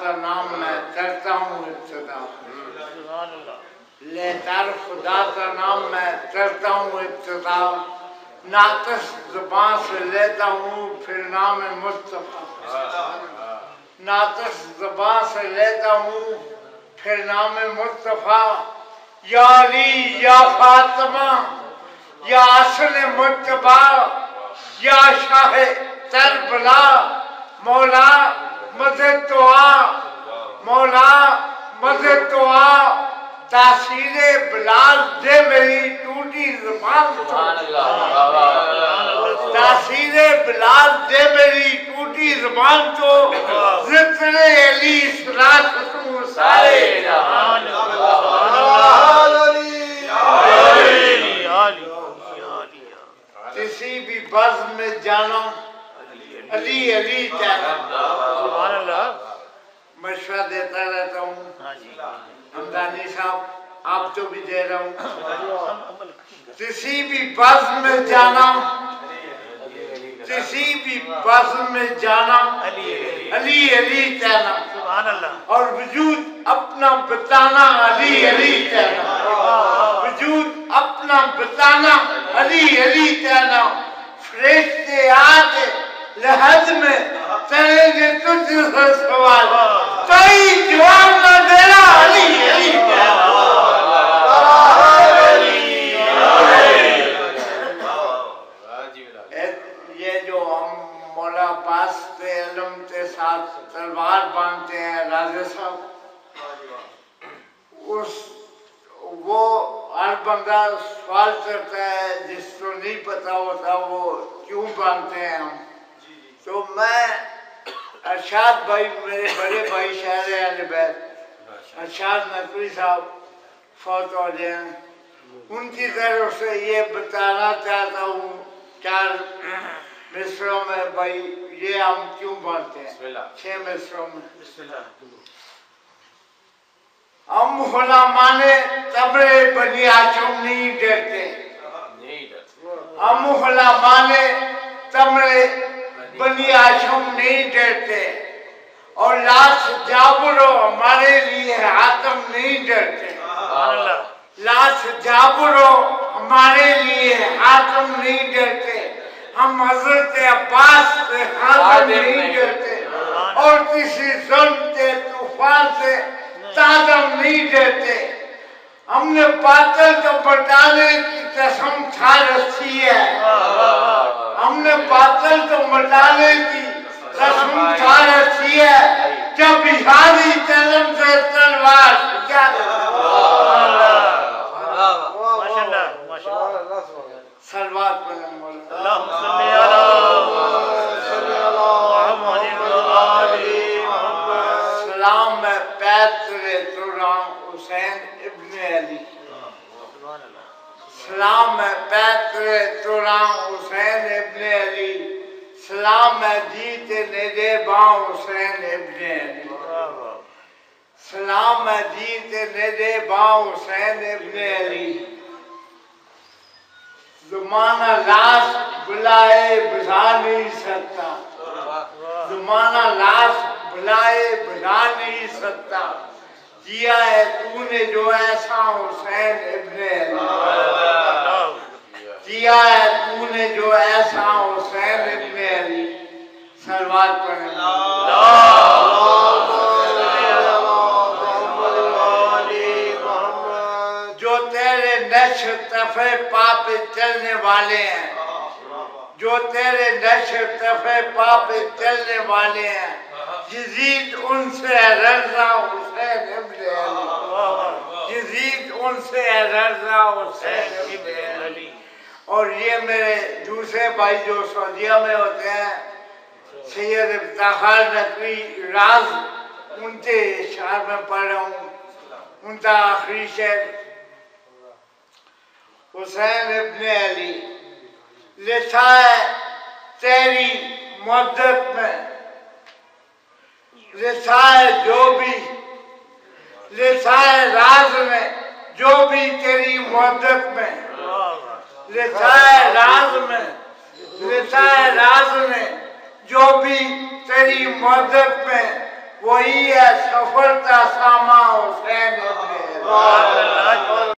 کا نام میں کرتا ہوں ابتدا۔ سبحان اللہ خدا کا نام میں کرتا ہوں ابتدا۔ ناقص زبان سے لیتا ہوں، پھر نام مصطفیٰ۔ ناقص زبان سے لیتا ہوں، پھر نام مصطفیٰ۔ یا علی، یا فاطمہ، یا اصل متبا یا شاہ تربلا مولا مدد تو آ مولا مدد تو آ تاثیر بلال دے میری ٹوٹی زبان تو۔ تاثیر بلال دے میری ٹوٹی زبان تو۔ ذکر علی صلاح تو سارے۔ جہان علی۔ علی علی کسی بھی بز میں جانا علی علی سبحان اللہ۔ مشورہ دیتا رہتا ہوں۔ ہاں جی۔ ہمدانی صاحب آپ تو بھی دے رہا ہوں۔ کسی بھی بز میں جانا۔ کسی بھی بز میں جانا۔ علی علی۔ علی علی کہنا سبحان اللہ۔ اور وجود اپنا بتانا۔ علی علی کہنا وجود اپنا بتانا۔ علی علی کہنا فرشتے آتے۔ لحظ میں کریں گے تجھ سے سوال۔ کوئی جواب نہ دینا۔ علی علی یہ جو ہم مولا علم ساتھ تلوار باندھتے ہیں راجہ صاحب اس وہ ہر بندہ سوال کرتا ہے جس کو نہیں پتا ہوتا وہ کیوں باندھتے ہیں ہم؟ تو میں ارشاد بھائی میرے بڑے بھائی شہر اہل بیت ارشاد نقوی صاحب فوت ہو گئے ہیں۔ ان کی طرف سے یہ بتانا چاہتا ہوں چار مصروں میں بھائی یہ ہم کیوں باندھتے ہیں؟ چھ مصروں میں۔ ہم غلامانے تبرے بنی آشم نہیں ڈرتے۔ ہم غلامانے تبرے بنی آشم نہیں ڈرتے اور لاش جابرو ہمارے لیے حاتم نہیں ڈرتے۔ لاش جابرو ہمارے لیے حاتم نہیں ڈرتے۔ ہم حضرت عباس سے حاتم نہیں ڈرتے۔ اور کسی ظلم کے طوفان سے تادم نہیں ڈرتے۔ ہم نے باطل کو بٹانے کی قسم کھا رکھی ہے۔ باطل کو مٹانے کی قسم کھا رکھی ہے۔ جب بہاری قلم سے تلوار کیا پر اللہم صلی محمد محمد سلام میں پیتر ترام حسین ابن علی۔ سلام میں پیتر ترام حسین ابن علی۔ سلام میں جیت حسین ابن علی سلام میں جیت حسین ابن علی زمانہ لاش بلائے بجا نہیں سکتا۔ زمانہ لاش بلائے بجا نہیں سکتا۔ کیا ہے تو نے جو ایسا حسین ابن علی کیا ہے تو نے جو ایسا حسین ابن علی سلوات پر جو تیرے نش تفے پاپ چلنے والے ہیں۔ جو تیرے نش تفے پاپ چلنے والے ہیں۔ یزید ان سے رضا حسین ابن علی۔ یزید ان سے رضا حسین ابن علی۔ اور یہ میرے دوسرے بھائی جو سعودیہ میں ہوتے ہیں سید افتخار نقوی راز ان کے شعر میں پڑھ رہا ہوں۔ ان کا آخری شعر حسین ابن علی لکھا ہے تیری مدت میں۔ لکھا ہے جو بھی لکھا ہے راز میں، جو بھی تیری مدت میں۔ لکھا ہے راز میں لکھا ہے راز میں۔ جو بھی تیری مدد میں وہی ہے سفر کا سامان حسین